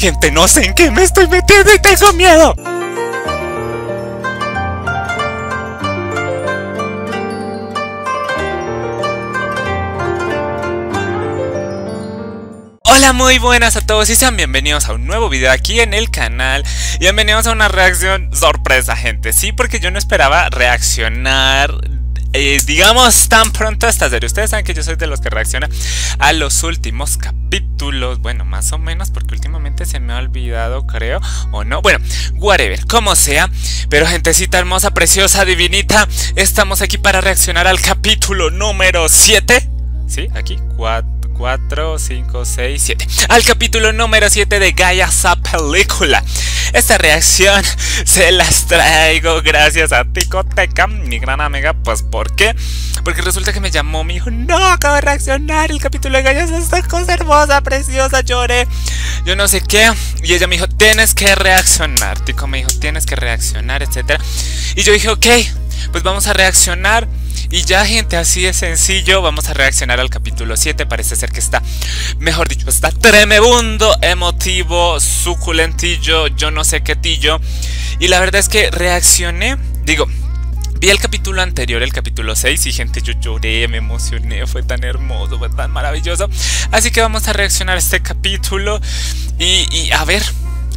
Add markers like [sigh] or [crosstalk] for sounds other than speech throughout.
Gente, no sé en qué me estoy metiendo y tengo miedo. Hola, muy buenas a todos y sean bienvenidos a un nuevo video aquí en el canal Bienvenidos a una reacción sorpresa, gente Sí, porque yo no esperaba reaccionar eh, digamos tan pronto esta serie. Ustedes saben que yo soy de los que reacciona a los últimos capítulos Bueno, más o menos porque últimamente se me ha olvidado creo O no, bueno, whatever, como sea. Pero gentecita hermosa, preciosa, divinita Estamos aquí para reaccionar al capítulo número 7 ¿Sí? Aquí, 4 4, 5, 6, 7. Al capítulo número 7 de Gaia esa película. Esta reacción se las traigo gracias a Ticoteca, mi gran amiga. Pues, ¿por qué? Porque resulta que me llamó, me dijo, no, acabo de reaccionar. El capítulo de Gaia es esta cosa hermosa, preciosa, lloré. Yo no sé qué. Y ella me dijo, tienes que reaccionar. Tico me dijo, tienes que reaccionar, etc. Y yo dije, ok, pues vamos a reaccionar. Y ya gente, así de sencillo, vamos a reaccionar al capítulo 7, parece ser que está, mejor dicho, está tremebundo, emotivo, suculentillo, yo no sé qué tillo. Y la verdad es que reaccioné, digo, Vi el capítulo anterior, el capítulo 6, y gente, yo lloré, me emocioné, fue tan hermoso, fue tan maravilloso. Así que vamos a reaccionar a este capítulo y, a ver,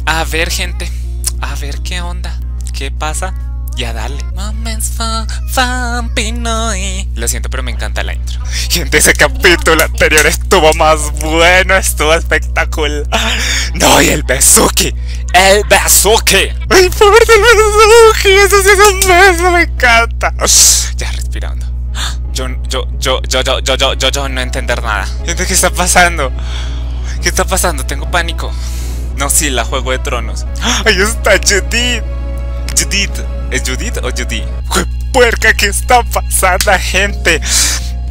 a ver gente, a ver qué onda, qué pasa y a darle. Lo siento, pero me encanta la intro. Gente, ese capítulo anterior estuvo más bueno, estuvo espectacular. No, y el Besuki. El Besuki. Ay, pobre del Besuki. Eso sí es un beso, me encanta. Ya respirando. Yo, yo, yo, yo, yo, yo, yo, yo, yo no entender nada. Gente, ¿qué está pasando? ¿Qué está pasando? Tengo pánico. No, sí, la Juego de Tronos. Ahí está Judith. Judith. ¿Es Judith o Judy? puerca! ¿Qué está pasando, gente?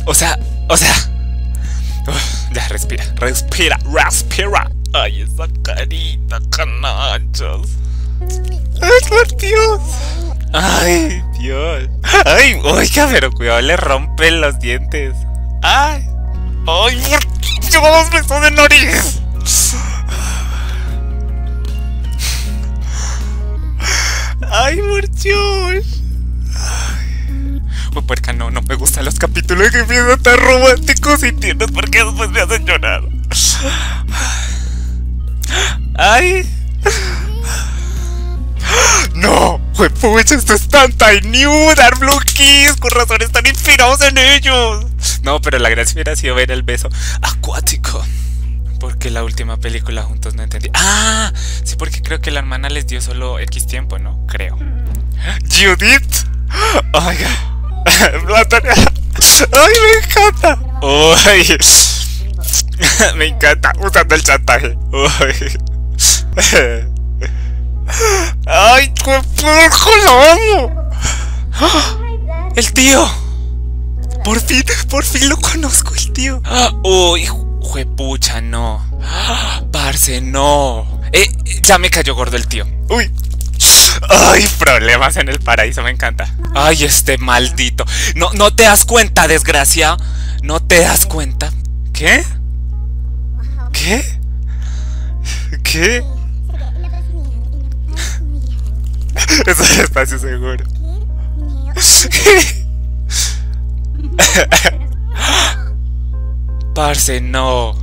O sea, o sea. ya, respira, respira, respira. Ay, esa carita, canachos. Ay, por Dios. Ay, Dios. Ay, oiga, pero cuidado, le rompen los dientes. Ay, ay, por Dios, me de nariz. ¡Ay! Ay. Pues puerca, no, no me gustan los capítulos que empiezan tan románticos y tiernos porque después me hacen llorar. ¡Ay! ¡No! ¡Juepucha! Esto es tan Tiny Dark Blue Kiss. Con razón están inspirados en ellos. No, pero la gracia hubiera sido ver el beso acuático. Porque la última película juntos no entendí. ¡Ah! Sí, porque creo que la hermana les dio solo X tiempo, ¿no? Creo. ¡Judith! ¡Oiga! [laughs] ¡Ay, me encanta! ¡Ay! [laughs] me encanta usando el chantaje. ¡Ay! [laughs] ¡Ay, qué lo amo! ¡El tío! Por fin, por fin lo conozco, el tío. ¡Uy! Juepucha, no. Parce, no. Eh, ya me cayó gordo el tío. Uy. Ay, problemas en el paraíso, me encanta. Ay, este maldito. No, no te das cuenta, desgracia. No te das cuenta. ¿Qué? ¿Qué? ¿Qué? [laughs] Es un espacio seguro. [laughs] Parce, no.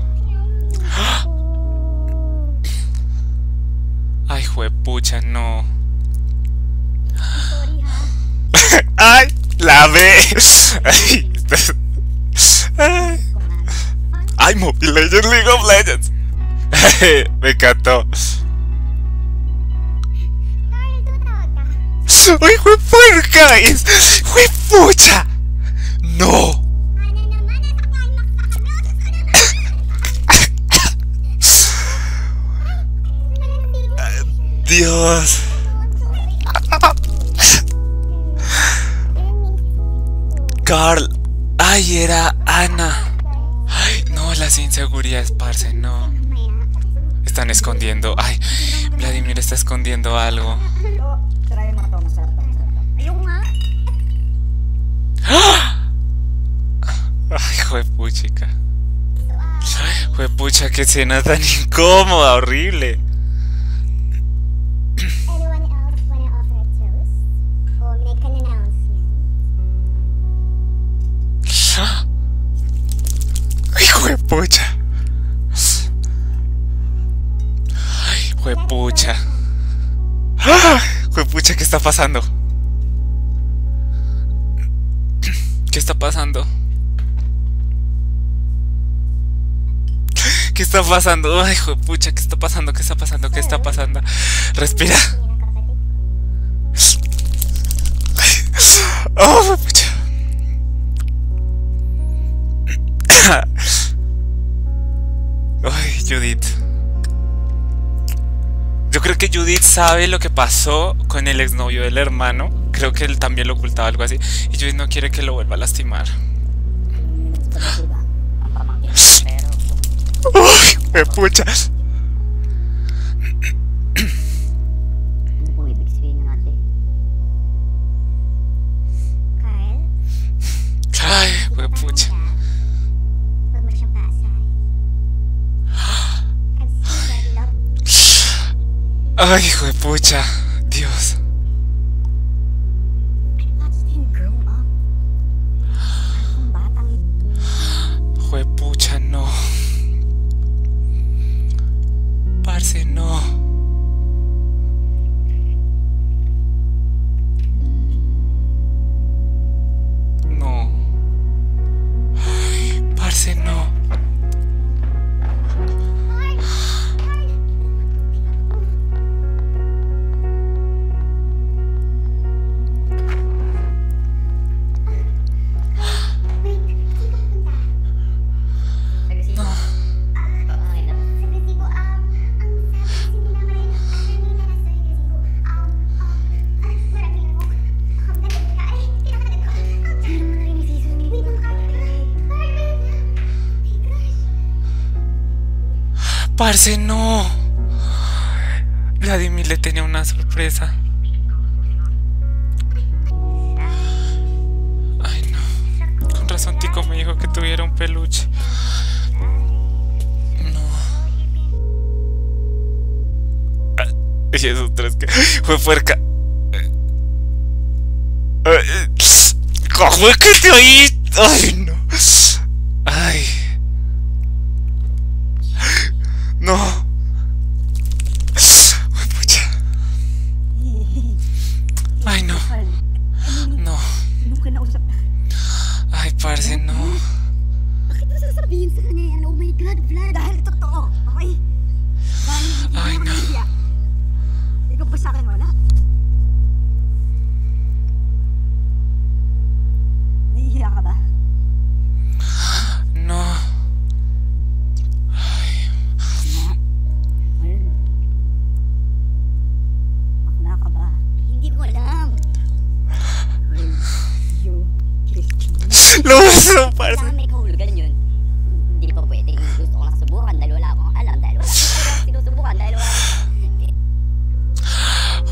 [gasps] Ay, juepucha, no. [gasps] Ay, la ve. [laughs] Ay, Mobile Legends, League of Legends. [laughs] Me encantó. ¡Ay, juepuerca! ¡Juepucha! ¡No! Inseguridades, parce, no. Están escondiendo. Ay, Vladimir está escondiendo algo. Ay, juepuchica. Juepucha, qué escena tan incómoda, horrible. Pucha. Ay, juepucha. ¡Ah! Juepucha, ¿qué está pasando? ¿Qué está pasando? ¿Qué está pasando? Ay, juepucha, ¿qué está pasando? ¿Qué está pasando? ¿Qué está pasando? Respira. Oh, Judith. Yo creo que Judith sabe lo que pasó con el exnovio del hermano. Creo que él también lo ocultaba algo así. Y Judith no quiere que lo vuelva a lastimar. [gasps] Uy, me pucha. Ay, hijo de pucha. Dios. Parce, no. Vladimir le tenía una sorpresa. Ay, no. Con razón Tico me dijo que tuviera un peluche. No. Ah, Y esos tres que... Fue puerca. ¿Cómo que te oí? Ay, no.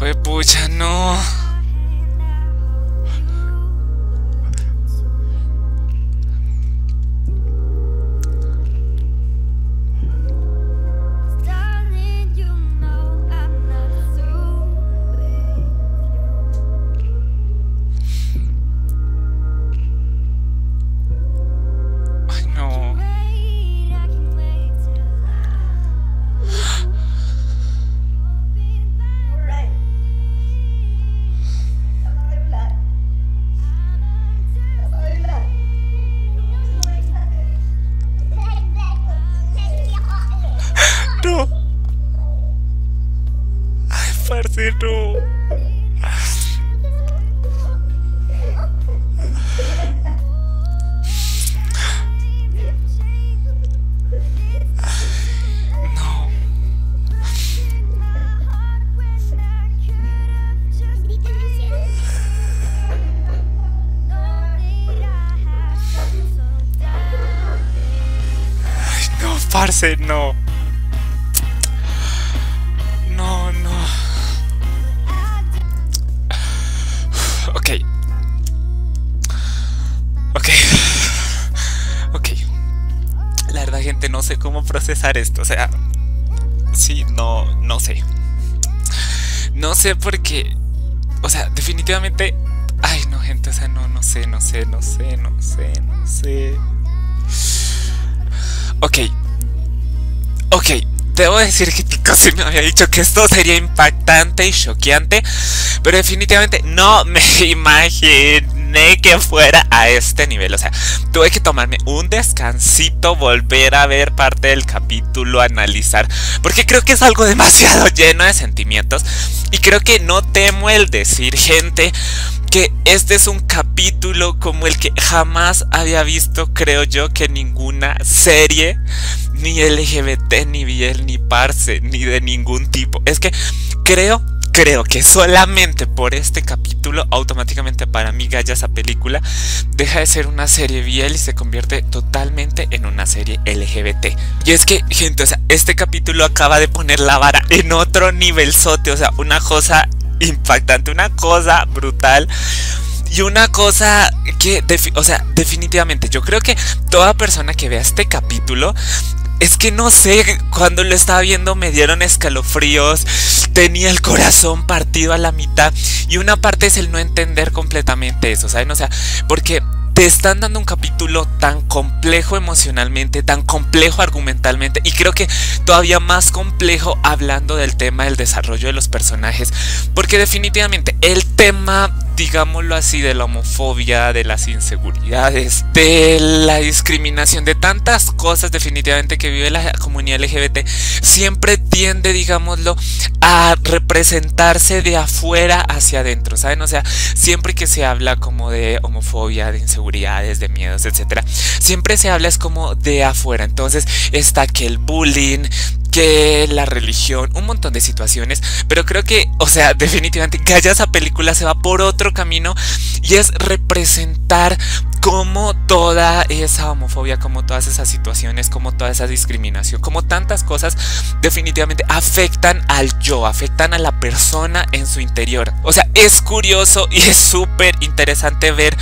Uy, pucha, no. Ay, parce, no. No. Ay, no, parce, no. No, cómo procesar esto. O sea, sí, no, no sé. No sé porque, o sea, definitivamente, ay, no, gente, o sea, no, no sé, no sé, no sé, no sé, no sé. Ok. Ok. Debo decir que Tico sí me había dicho que esto sería impactante y choqueante. Pero definitivamente no me [laughs] que fuera a este nivel. O sea, tuve que tomarme un descansito, volver a ver parte del capítulo, analizar. Porque creo que es algo demasiado [laughs] lleno de sentimientos. Y creo que no temo el decir, gente, que este es un capítulo como el que jamás había visto, creo yo, que ninguna serie, ni LGBT, ni Biel, ni Parse, ni de ningún tipo. Es que creo, creo que solamente por este capítulo, automáticamente para mí, Gaya, esa película deja de ser una serie Biel y se convierte totalmente en una serie LGBT. Y es que, gente, o sea, este capítulo acaba de poner la vara en otro nivel sote, o sea, una cosa impactante, una cosa brutal. Y una cosa que, o sea, definitivamente, yo creo que toda persona que vea este capítulo es que no sé, cuando lo estaba viendo me dieron escalofríos, tenía el corazón partido a la mitad y una parte es el no entender completamente eso, ¿saben? O sea, porque te están dando un capítulo tan complejo emocionalmente, tan complejo argumentalmente y creo que todavía más complejo hablando del tema del desarrollo de los personajes, porque definitivamente el tema digámoslo así, de la homofobia, de las inseguridades, de la discriminación, de tantas cosas definitivamente que vive la comunidad LGBT, siempre tiende, digámoslo, a representarse de afuera hacia adentro, ¿saben? O sea, siempre que se habla como de homofobia, de inseguridades, de miedos, etcétera, siempre se habla es como de afuera. Entonces está que el bullying, que la religión, un montón de situaciones, pero creo que, o sea, [laughs] definitivamente haya esa película se va por otro camino y es representar como toda esa homofobia, como todas esas situaciones, como toda esa discriminación, como tantas cosas definitivamente afectan al yo, afectan a la persona en su interior. O sea, es curioso y es súper interesante ver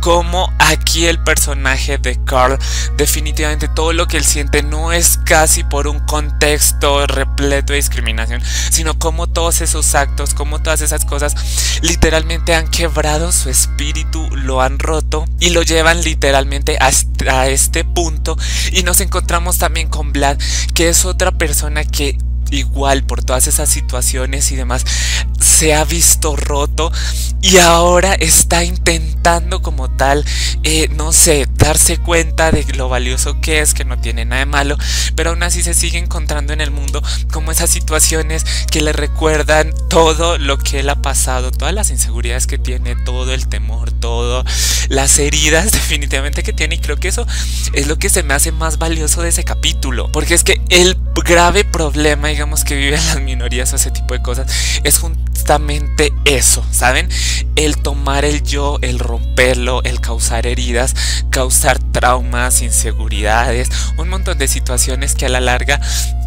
cómo aquí el personaje de Carl, definitivamente todo lo que él siente no es casi por un contexto repleto de discriminación, sino como todos esos actos, como todas esas cosas literalmente han quebrado su espíritu, lo han roto y lo llevan literalmente hasta este punto y nos encontramos también con Vlad que es otra persona que igual por todas esas situaciones y demás se ha visto roto y ahora está intentando como tal, eh, no sé, darse cuenta de lo valioso que es, que no tiene nada de malo, pero aún así se sigue encontrando en el mundo como esas situaciones que le recuerdan todo lo que él ha pasado, todas las inseguridades que tiene, todo el temor, todo, las heridas [laughs] definitivamente que tiene y creo que eso es lo que se me hace más valioso de ese capítulo, porque es que el grave problema, digamos, que viven las minorías o ese tipo de cosas, es justamente eso, ¿saben? El tomar el yo, el romperlo, el causar heridas, causar traumas, inseguridades, un montón de situaciones que a la larga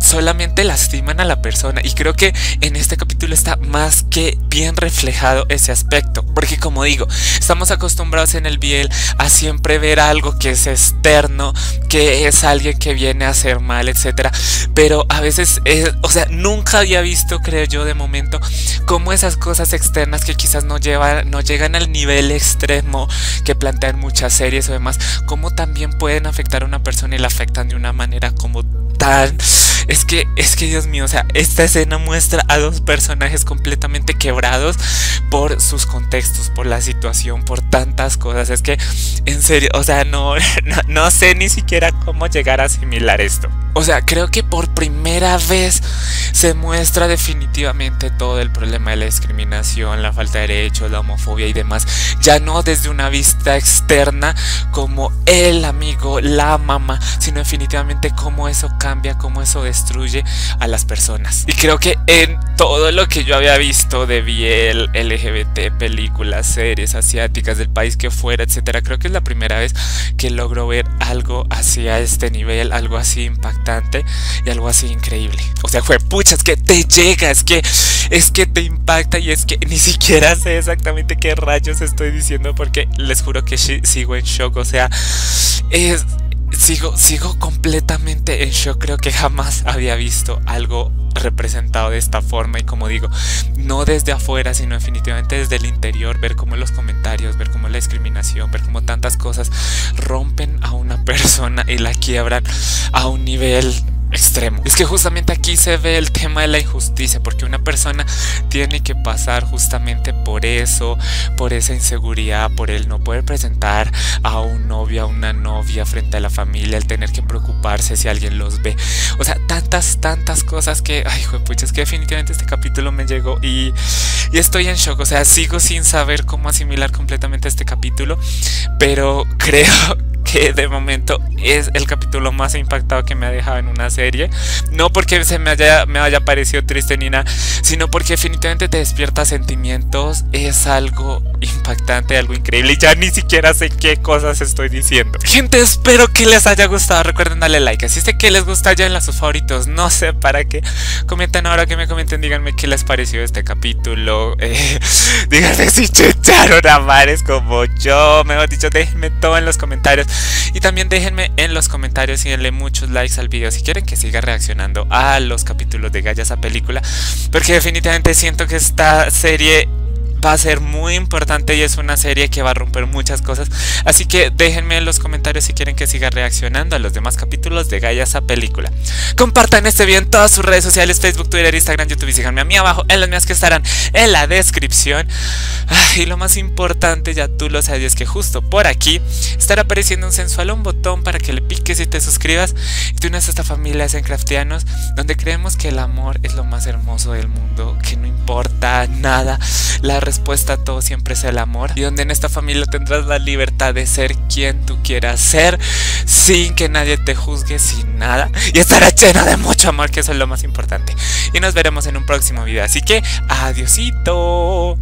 solamente lastiman a la persona. Y creo que en este capítulo está más que bien reflejado ese aspecto. Porque como digo estamos acostumbrados en el Biel a siempre ver algo que es externo que es alguien que viene a hacer mal etcétera. Pero a veces o sea nunca había visto creo yo de momento como esas cosas externas que quizás no llevan no llegan al nivel extremo que plantean muchas series o demás como también pueden afectar a una persona y la afectan de una manera como tan es que, es que Dios mío, o sea, esta escena muestra a dos personajes completamente quebrados por sus contextos, por la situación, por tantas cosas. Es que, en serio, o sea, no, [laughs] no, sé ni siquiera cómo llegar a asimilar esto. O sea, creo que por primera vez se muestra definitivamente todo el problema de la discriminación, la falta de derechos, la homofobia y demás. Ya no desde una vista externa como el amigo, la mamá, sino definitivamente cómo eso cambia, cómo eso destruye a las personas. Y creo que en todo lo que yo había visto de Biel, LGBT, películas, series asiáticas del país que fuera, etcétera, creo que es la primera vez que logro ver algo hacia este nivel, algo así impactante y algo así increíble. O sea, fue pucha, es que te llega, es que es que te impacta y es que ni siquiera sé exactamente qué rayos estoy diciendo porque les juro que sigo en shock. O sea, es sigo, sigo completamente en shock. Creo que jamás había visto algo representado de esta forma y como digo, no desde afuera, sino definitivamente desde el interior, ver cómo los comentarios, ver cómo la discriminación, ver cómo tantas cosas rompen a una [laughs] persona y la quiebran a un nivel extremo. Es que justamente aquí se ve el tema de la injusticia, porque una persona tiene que pasar justamente por eso, por esa inseguridad, por el no poder presentar a un novio, a una novia frente a la familia, el tener que preocuparse si alguien los ve. O sea, tantas, tantas cosas que, ay, pucha, es que definitivamente este capítulo me llegó y, y estoy en shock. O sea, sigo sin saber cómo asimilar completamente este capítulo, pero [laughs] creo que de momento es el capítulo más impactado que me ha dejado en una serie. No porque se me haya, me haya parecido triste ni nada, sino porque definitivamente te despierta sentimientos. Es algo impactante, algo increíble. Y ya ni siquiera sé qué cosas estoy diciendo. Gente, espero que les haya gustado. Recuerden darle like. Así sé que les gusta ya en las sus favoritos. No sé para qué. Comenten ahora que me comenten. Díganme qué les pareció este capítulo. Eh, [laughs] díganme si chucharon a mares como yo. Mejor dicho, déjenme todo en los comentarios. Y también déjenme en los comentarios y denle muchos likes al video si quieren que siga reaccionando a los capítulos de Gallas a película. Porque definitivamente siento que esta serie va a ser muy importante y es una serie que va a romper muchas cosas. Así que déjenme en los comentarios si quieren que siga reaccionando a los demás capítulos de Gaia esa película. Compartan este video en todas sus redes sociales, Facebook, Twitter, Instagram, YouTube y síganme a mí abajo en las mías que estarán en la descripción. y lo más importante, ya tú lo sabes, es que justo por aquí estará apareciendo un sensual un botón para que le piques y te suscribas y tú unas a esta familia de Craftianos donde creemos que el amor es lo más hermoso del mundo, que no importa nada, la respuesta a todo siempre es el amor y donde en esta familia tendrás la libertad de ser quien tú quieras ser sin que nadie te juzgue, sin nada y estará lleno de mucho amor que eso es lo más importante. Y nos veremos en un próximo video así que adiosito